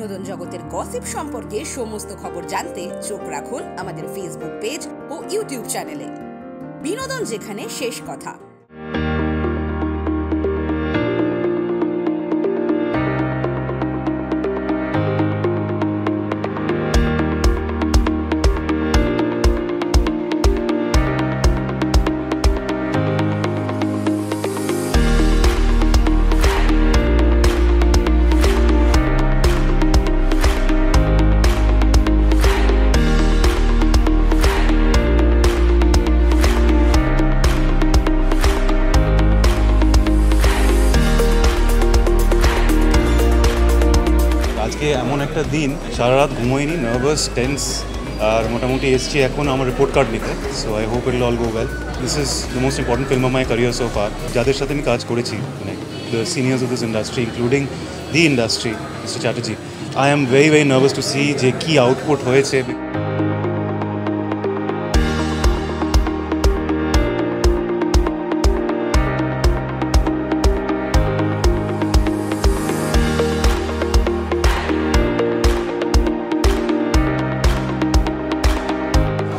বিনোদন জগতের গসিপ সম্পর্কে সমস্ত খবর জানতে চোখ রাখুন আমাদের ফেসবুক পেজ ও ইউটিউব চ্যানেলে বিনোদন যেখানে শেষ কথা। একটা দিন, সারা রাত ঘুমোইনি নার্ভাস টেন্স আর মোটামুটি এসছি এখন আমার রিপোর্ট কার্ড নিতে so I hope it all go well this is the most important film my career so far যাদের সাথে আমি কাজ করেছি মানে the seniors of this industry including the industry Mister Chatterjee I am very very nervous to see যে কী output হয়েছে।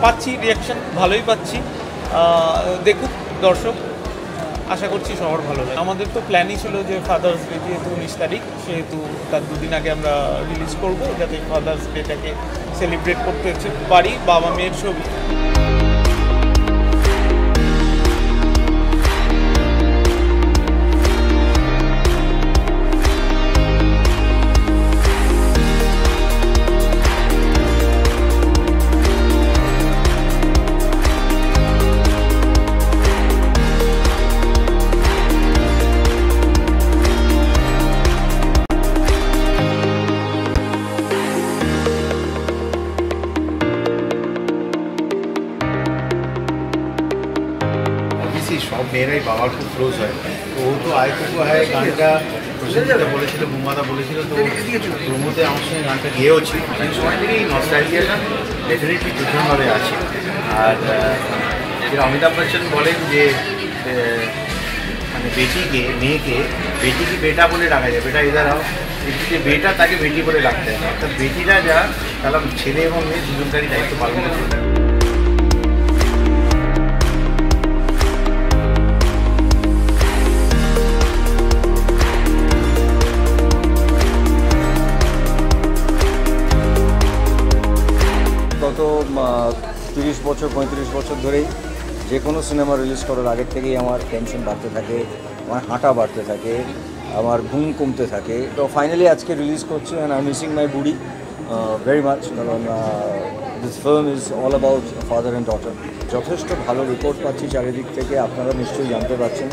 পাচ্ছি রিয়াকশন ভালোই পাচ্ছি। দেখুক, দর্শক, আশা করছি সবার ভালো লাগে আমাদের তো প্ল্যানই ছিল যে ফাদার্স ডে যেহেতু উনিশ তারিখ, সেহেতু তার দুদিন আগে আমরা রিলিজ করব, যাতে ফাদার্স ডেটাকে সেলিব্রেট করতে পারি বাবা মেয়ের ছবি। সব মেয়েরাই বাবার খুব ক্লোজ হয়। তো ও তো আয়টুকু হয় গানটা প্রসেনজিৎটা বলেছিল, বুমাদা বলেছিল, তো প্রমোতে আমার সঙ্গে গানটা গেয়েওছি। সেই সময় থেকেই নস্টাইলিয়াটা ডেফিনেটলি আছে। আর যেটা অমিতাভ বচ্চন বলেন যে মানে বেটিকে, মেয়েকে, বেটিকে বেটা বলে ডাকা যায়। বেটা এদারাও যে বেটা তাকে বেটি বলে ডাকতে হয়। অর্থাৎ বেটিরা যা তাহলে ছেলে এবং মেয়ে দুজনকারই দায়িত্ব পালন করতে বছর, পঁয়ত্রিশ বছর ধরেই যে কোনো সিনেমা রিলিজ করার আগের থেকেই আমার টেনশন বাড়তে থাকে, আমার হাঁটা বাড়তে থাকে, আমার ঘুম কমতে থাকে। তো ফাইনালি আজকে রিলিজ করছি অ্যান্ড আই মিসিং মাই বুড়ি ভেরি মাচ কারণ this film is all about father and daughter যথেষ্ট ভালো রিপোর্ট পাচ্ছি চারিদিক থেকে, আপনারা নিশ্চয়ই জানতে পারছেন।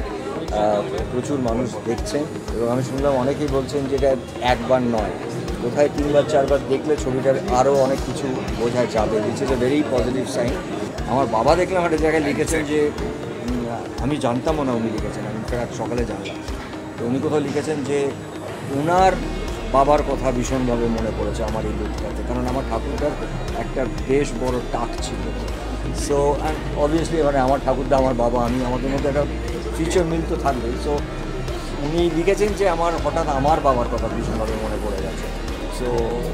প্রচুর মানুষ দেখছেন এবং আমি শুনলাম অনেকেই বলছেন যে এটা একবার নয়। কোথায় তিনবার, চারবার দেখলে ছবিটার আরও অনেক কিছু বোঝা যাবে this is a very positive sign আমার বাবা দেখলাম একটা জায়গায় লিখেছেন যে আমি জানতামও না উনি লিখেছেন, আমি ইনফ্যাক্ট সকালে জানলাম। তো উনি কোথাও লিখেছেন যে ওনার বাবার কথা ভীষণভাবে মনে পড়েছে আমার এই লুকটাতে, কারণ আমার ঠাকুরদার একটা বেশ বড় টাক ছিল। সো অ্যান্ড অবভিয়াসলি এবারে আমার ঠাকুরদা, আমার বাবা, আমি, আমাদের মধ্যে একটা ফিচার মিল তো থাকবেই। সো উনি লিখেছেন যে, আমার হঠাৎ আমার বাবার কথা ভীষণভাবে মনে পড়ে so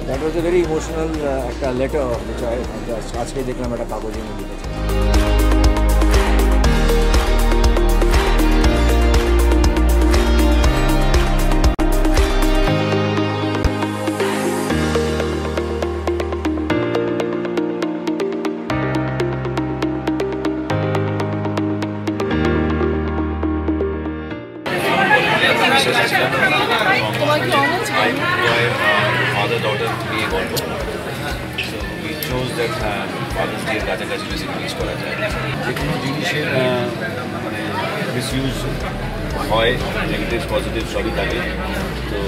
that was a very emotional একটা লেটার উইচ আই আজকে দেখলাম একটা কাগজে উনি লিখেছেন ফাদার ডটার নিয়ে গল্প so we chose that father's day কাছাকাছি বেশি রিলিজ করা যায় যে কোনো জিনিসের আহ, মানে মিসইউজ হয় নেগেটিভ পজিটিভ সবই থাকে তো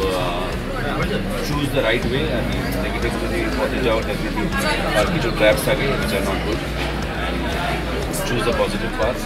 চুজ দ্য রাইট ওয়ে আর নেগেটিভ যদি পথে যাওয়া ডেফিনেটলি আর কিছু ট্র্যাপস থাকে which are not good and choose the positive path